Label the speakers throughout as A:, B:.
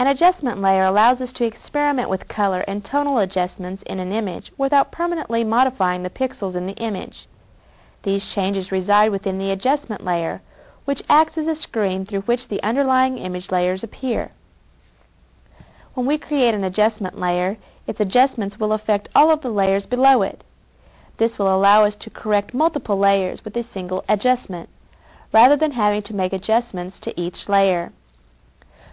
A: An adjustment layer allows us to experiment with color and tonal adjustments in an image without permanently modifying the pixels in the image. These changes reside within the adjustment layer, which acts as a screen through which the underlying image layers appear. When we create an adjustment layer, its adjustments will affect all of the layers below it. This will allow us to correct multiple layers with a single adjustment, rather than having to make adjustments to each layer.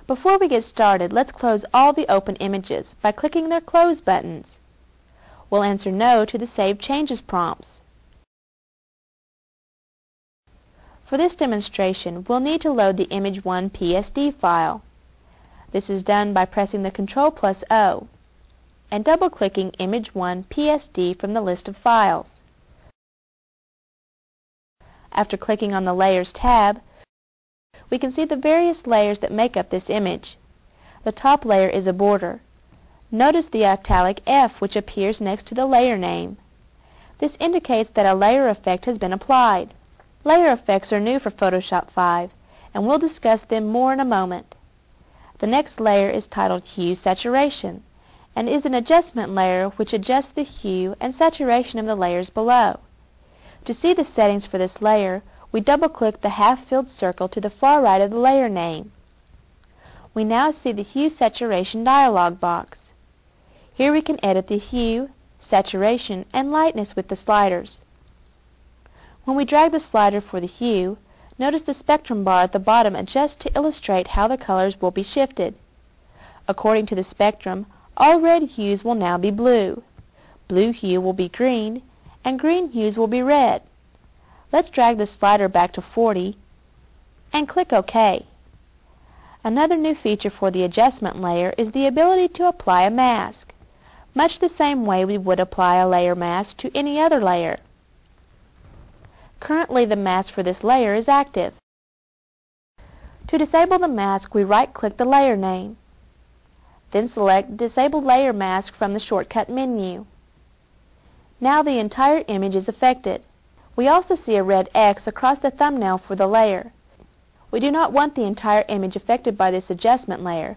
A: Before we get started, let's close all the open images by clicking their Close buttons. We'll answer No to the Save Changes prompts. For this demonstration, we'll need to load the Image1 PSD file. This is done by pressing the Ctrl plus O and double-clicking Image1 PSD from the list of files. After clicking on the Layers tab, we can see the various layers that make up this image. The top layer is a border. Notice the italic F which appears next to the layer name. This indicates that a layer effect has been applied. Layer effects are new for Photoshop 5, and we'll discuss them more in a moment. The next layer is titled Hue Saturation, and is an adjustment layer which adjusts the hue and saturation of the layers below. To see the settings for this layer, we double-click the half-filled circle to the far right of the layer name. We now see the Hue Saturation dialog box. Here we can edit the hue, saturation, and lightness with the sliders. When we drag the slider for the hue, notice the spectrum bar at the bottom adjusts to illustrate how the colors will be shifted. According to the spectrum, all red hues will now be blue, blue hue will be green, and green hues will be red. Let's drag the slider back to 40 and click OK. Another new feature for the adjustment layer is the ability to apply a mask, much the same way we would apply a layer mask to any other layer. Currently the mask for this layer is active. To disable the mask, we right-click the layer name. Then select Disable Layer Mask from the shortcut menu. Now the entire image is affected. We also see a red X across the thumbnail for the layer. We do not want the entire image affected by this adjustment layer,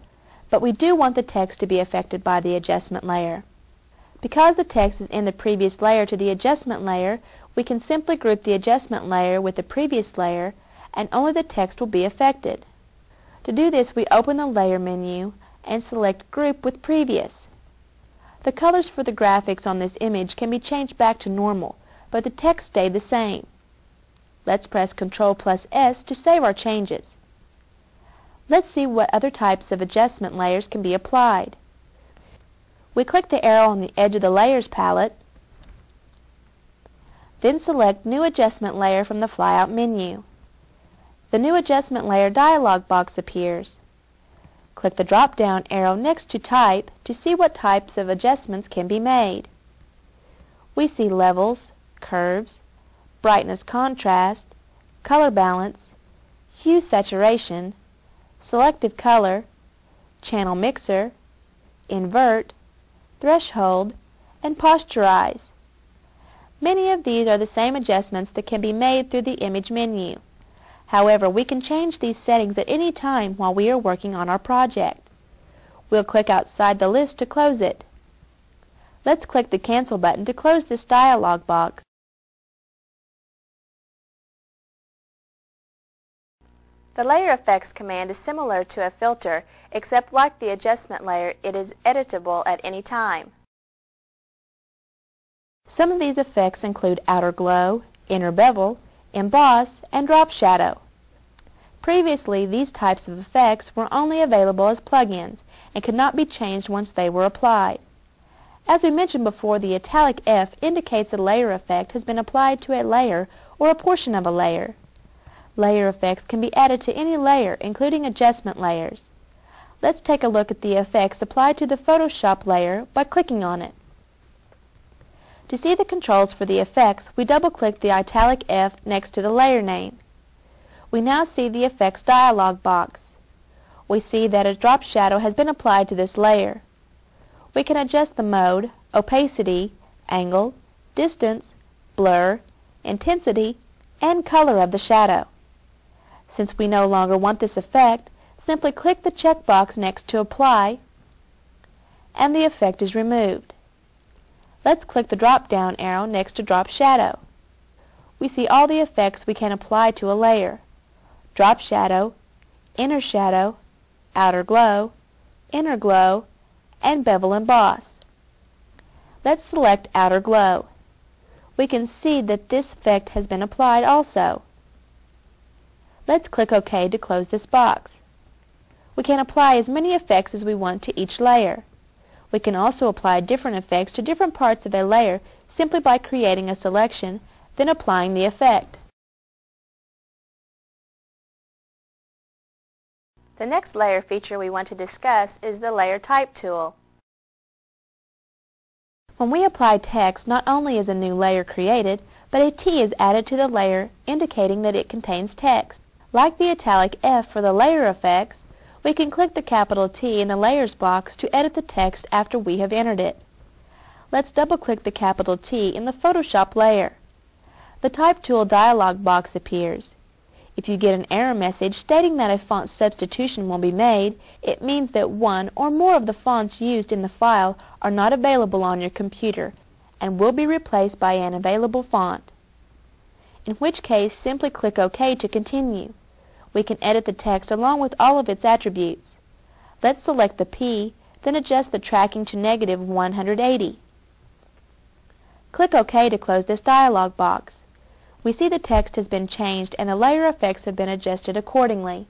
A: but we do want the text to be affected by the adjustment layer. Because the text is in the previous layer to the adjustment layer, we can simply group the adjustment layer with the previous layer and only the text will be affected. To do this, we open the Layer menu and select Group with Previous. The colors for the graphics on this image can be changed back to normal but the text stayed the same. Let's press Ctrl plus S to save our changes. Let's see what other types of adjustment layers can be applied. We click the arrow on the edge of the Layers palette, then select New Adjustment Layer from the flyout menu. The New Adjustment Layer dialog box appears. Click the drop-down arrow next to Type to see what types of adjustments can be made. We see levels, curves, brightness contrast, color balance, hue saturation, selective color, channel mixer, invert, threshold, and posterize. Many of these are the same adjustments that can be made through the image menu. However, we can change these settings at any time while we are working on our project. We'll click outside the list to close it. Let's click the Cancel button to close this dialog box. The Layer Effects command is similar to a filter, except like the adjustment layer, it is editable at any time. Some of these effects include outer glow, inner bevel, emboss, and drop shadow. Previously, these types of effects were only available as plugins and could not be changed once they were applied. As we mentioned before, the italic F indicates a layer effect has been applied to a layer or a portion of a layer. Layer effects can be added to any layer, including adjustment layers. Let's take a look at the effects applied to the Photoshop layer by clicking on it. To see the controls for the effects, we double-click the italic F next to the layer name. We now see the Effects dialog box. We see that a drop shadow has been applied to this layer. We can adjust the mode, opacity, angle, distance, blur, intensity, and color of the shadow. Since we no longer want this effect, Simply click the checkbox next to Apply and the effect is removed. Let's click the drop-down arrow next to Drop Shadow. We see all the effects we can apply to a layer. Drop Shadow, Inner Shadow, Outer Glow, Inner Glow, and Bevel and Emboss. Let's select Outer Glow. We can see that this effect has been applied also. Let's click OK to close this box. We can apply as many effects as we want to each layer. We can also apply different effects to different parts of a layer simply by creating a selection, then applying the effect. The next layer feature we want to discuss is the Layer Type tool. When we apply text, not only is a new layer created, but a T is added to the layer indicating that it contains text. Like the italic F for the layer effects, we can click the capital T in the Layers box to edit the text after we have entered it. Let's double-click the capital T in the Photoshop layer. The Type Tool dialog box appears. If you get an error message stating that a font substitution will be made, it means that one or more of the fonts used in the file are not available on your computer and will be replaced by an available font. In which case, simply click OK to continue we can edit the text along with all of its attributes. Let's select the P, then adjust the tracking to negative 180. Click OK to close this dialog box. We see the text has been changed and the layer effects have been adjusted accordingly.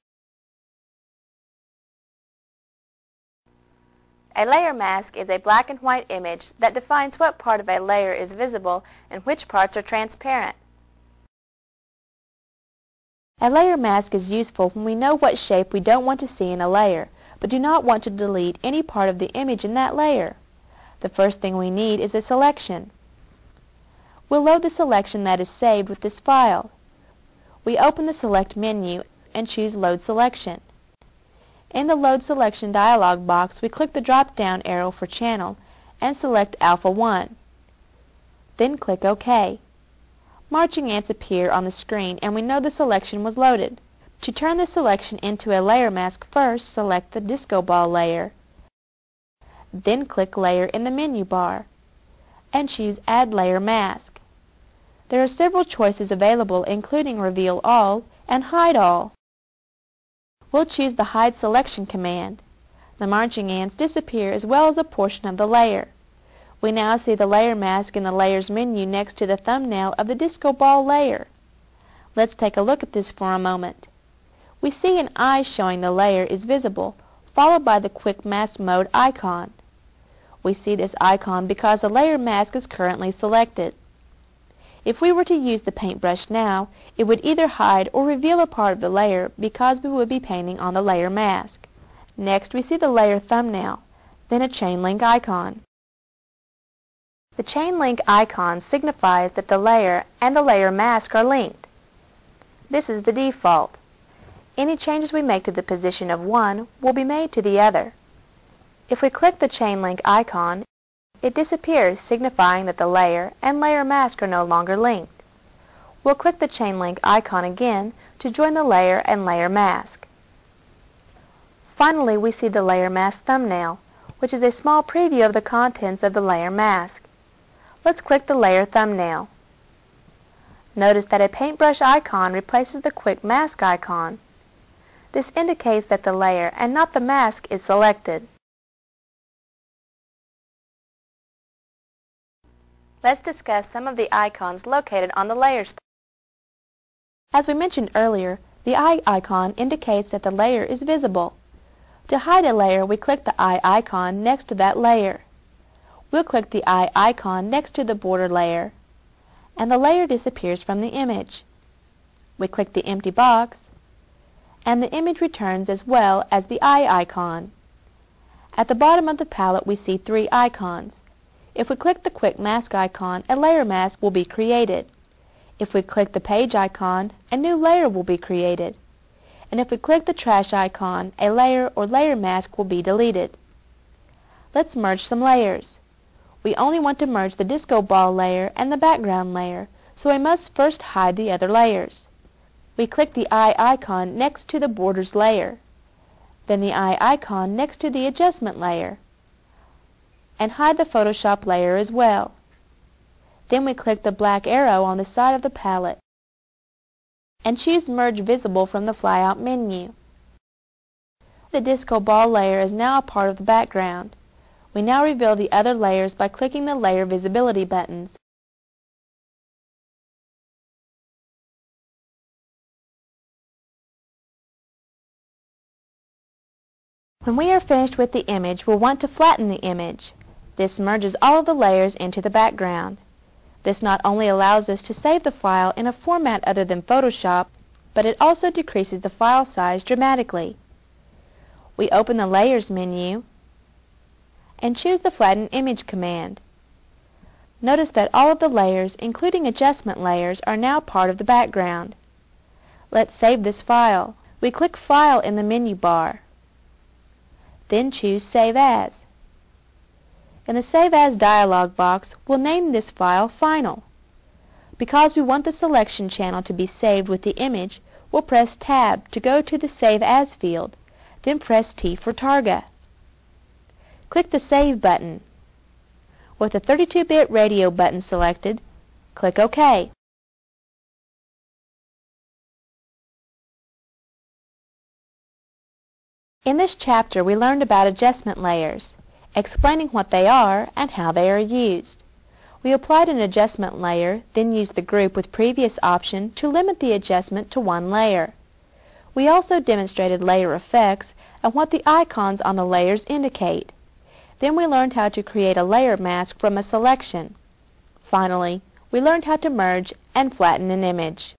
A: A layer mask is a black and white image that defines what part of a layer is visible and which parts are transparent. A layer mask is useful when we know what shape we don't want to see in a layer, but do not want to delete any part of the image in that layer. The first thing we need is a selection. We'll load the selection that is saved with this file. We open the Select menu and choose Load Selection. In the Load Selection dialog box, we click the drop-down arrow for Channel and select Alpha 1. Then click OK. Marching ants appear on the screen and we know the selection was loaded. To turn the selection into a layer mask first select the disco ball layer. Then click Layer in the menu bar and choose Add Layer Mask. There are several choices available including Reveal All and Hide All. We'll choose the Hide Selection command. The marching ants disappear as well as a portion of the layer. We now see the layer mask in the Layers menu next to the thumbnail of the disco ball layer. Let's take a look at this for a moment. We see an eye showing the layer is visible, followed by the Quick Mask Mode icon. We see this icon because the layer mask is currently selected. If we were to use the paintbrush now, it would either hide or reveal a part of the layer because we would be painting on the layer mask. Next, we see the layer thumbnail, then a chain link icon. The chain link icon signifies that the layer and the layer mask are linked. This is the default. Any changes we make to the position of one will be made to the other. If we click the chain link icon, it disappears signifying that the layer and layer mask are no longer linked. We'll click the chain link icon again to join the layer and layer mask. Finally, we see the layer mask thumbnail, which is a small preview of the contents of the layer mask. Let's click the layer thumbnail. Notice that a paintbrush icon replaces the quick mask icon. This indicates that the layer and not the mask is selected. Let's discuss some of the icons located on the layers. As we mentioned earlier, the eye icon indicates that the layer is visible. To hide a layer, we click the eye icon next to that layer. We'll click the eye icon next to the border layer, and the layer disappears from the image. We click the empty box, and the image returns as well as the eye icon. At the bottom of the palette we see three icons. If we click the quick mask icon, a layer mask will be created. If we click the page icon, a new layer will be created. And if we click the trash icon, a layer or layer mask will be deleted. Let's merge some layers. We only want to merge the disco ball layer and the background layer, so we must first hide the other layers. We click the eye icon next to the borders layer. then the eye icon next to the adjustment layer, and hide the Photoshop layer as well. Then we click the black arrow on the side of the palette and choose Merge Visible from the flyout menu. The disco ball layer is now a part of the background. We now reveal the other layers by clicking the layer visibility buttons. When we are finished with the image, we'll want to flatten the image. This merges all of the layers into the background. This not only allows us to save the file in a format other than Photoshop, but it also decreases the file size dramatically. We open the Layers menu and choose the Flatten Image command. Notice that all of the layers, including adjustment layers, are now part of the background. Let's save this file. We click File in the menu bar. Then choose Save As. In the Save As dialog box, we'll name this file Final. Because we want the selection channel to be saved with the image, we'll press Tab to go to the Save As field, then press T for Targa. Click the Save button. With the 32-bit radio button selected, click OK. In this chapter, we learned about adjustment layers, explaining what they are and how they are used. We applied an adjustment layer, then used the group with previous option to limit the adjustment to one layer. We also demonstrated layer effects and what the icons on the layers indicate. Then we learned how to create a layer mask from a selection. Finally, we learned how to merge and flatten an image.